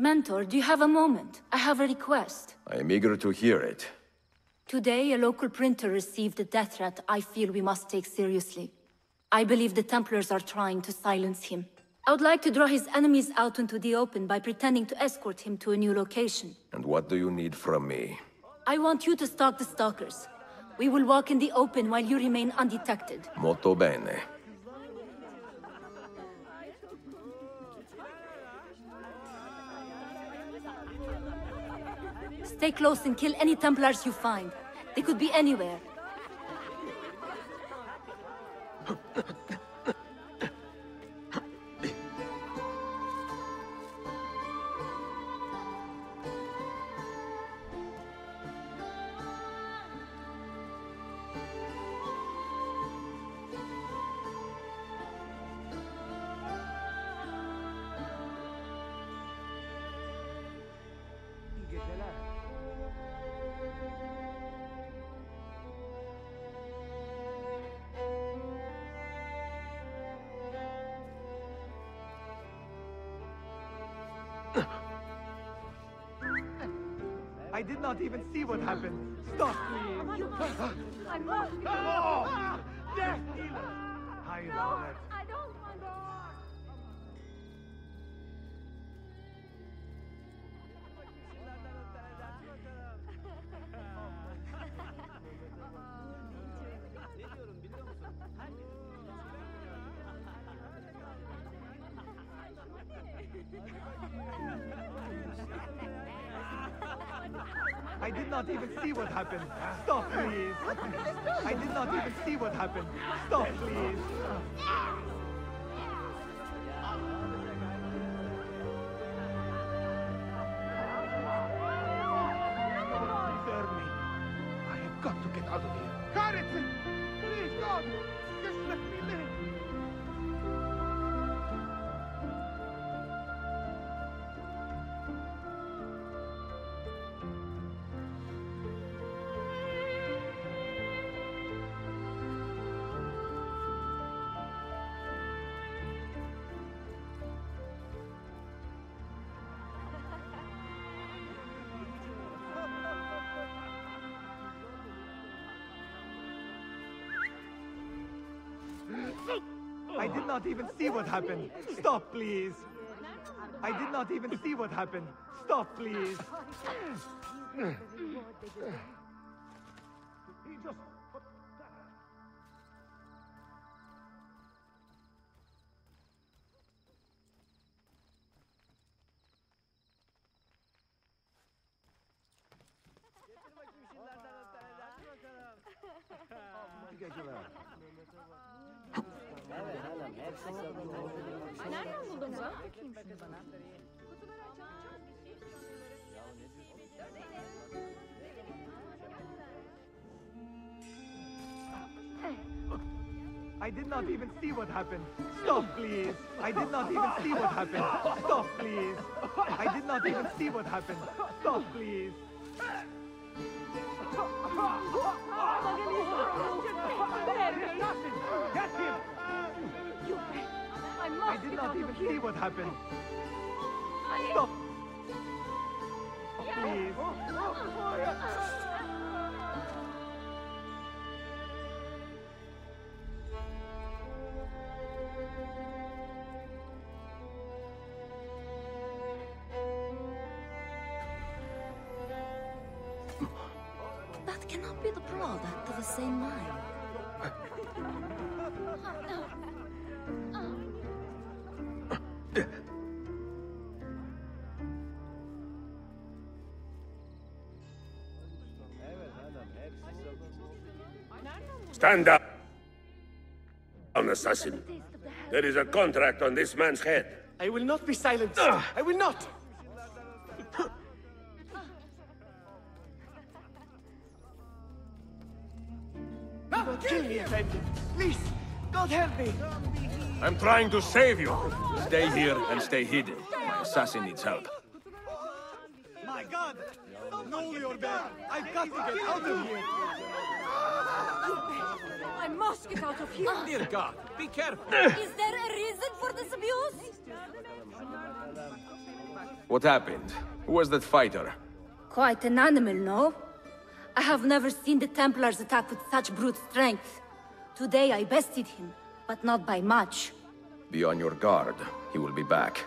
Mentor, do you have a moment? I have a request. I am eager to hear it. Today, a local printer received a death threat I feel we must take seriously. I believe the Templars are trying to silence him. I would like to draw his enemies out into the open by pretending to escort him to a new location. And what do you need from me? I want you to stalk the stalkers. We will walk in the open while you remain undetected. Molto bene. Stay close and kill any Templars you find. They could be anywhere. I did not even see what happened. Stop, please. I must be Oh! Death dealer! Hide No, I did not even see what happened. Stop, please. I did not even see what happened. Stop, please. Serve me. I have got to get out of here. Carrington! Please, God! Just let me live! Did not even see what happened. Stop, please. I did not even see what happened. Stop, please. He just... Nereden buldun bunu? I did not even see what happened. Stop, please. I did not even see what happened. Stop, please. I did not even see what happened. Stop, please. Get him! I must I did not even see what happened. I- Stop. Please. That cannot be the Broad after the same mind. Oh, Stand up, assassin. There is a contract on this man's head. I will not be silenced. I will not. Don't kill me, Effendi. Please, God help me. I'm trying to save you. Stay here and stay hidden. My assassin needs help. My God! No, you're bad. I've got to get out of here. I must get out of here. Dear God, be careful. Is there a reason for this Octavius? What happened? Who was that fighter? Quite an animal, no? I have never seen the Templars attack with such brute strength. Today I bested him, but not by much. Be on your guard. He will be back.